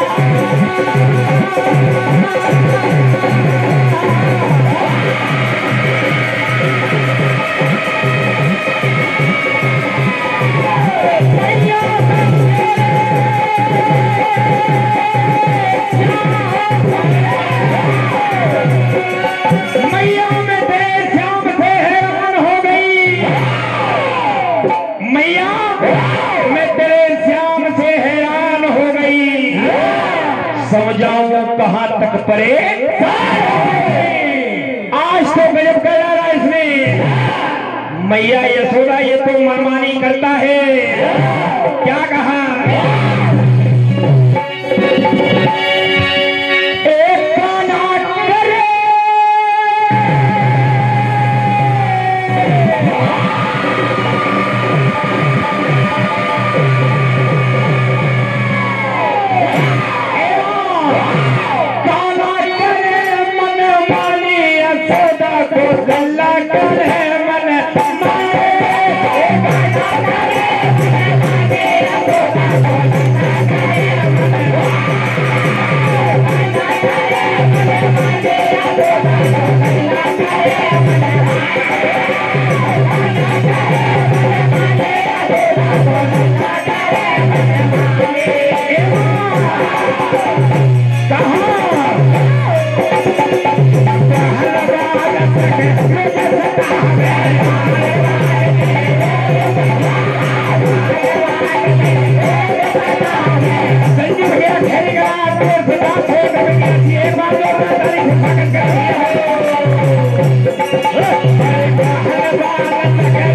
Thank you. करे। आज तो गजब कर रहा है इसने। मैया यशोदा ये तो मनमानी करता है। क्या कहा?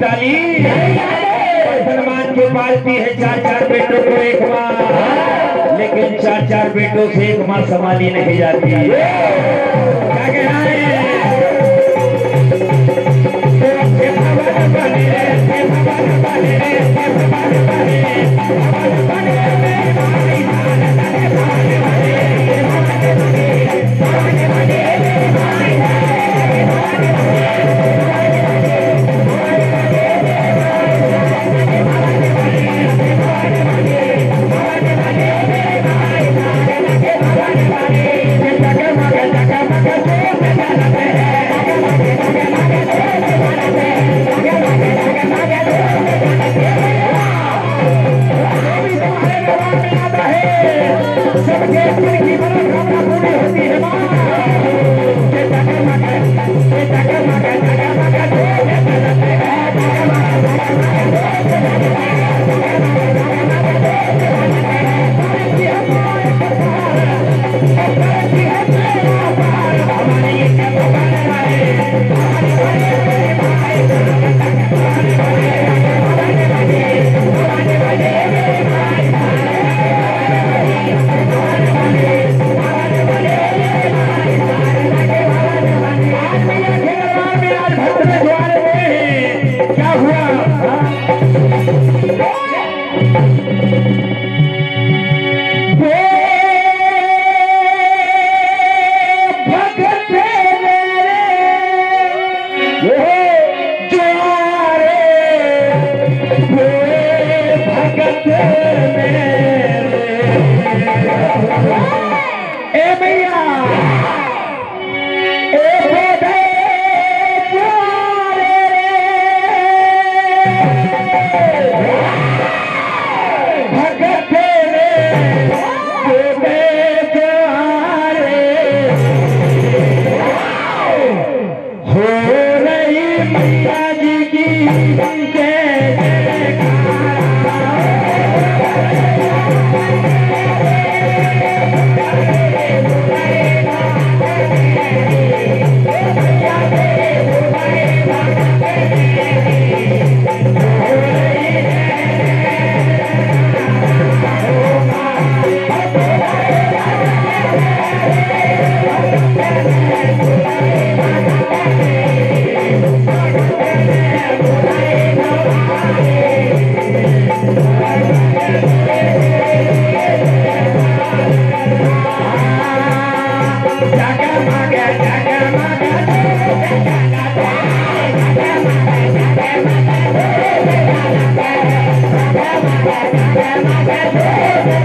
चाली मुसलमान के पास भी है चार चार बेटों को एक माँ। लेकिन चार चार बेटों से एक माँ संभाली नहीं जाती। में याद Música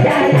Yeah,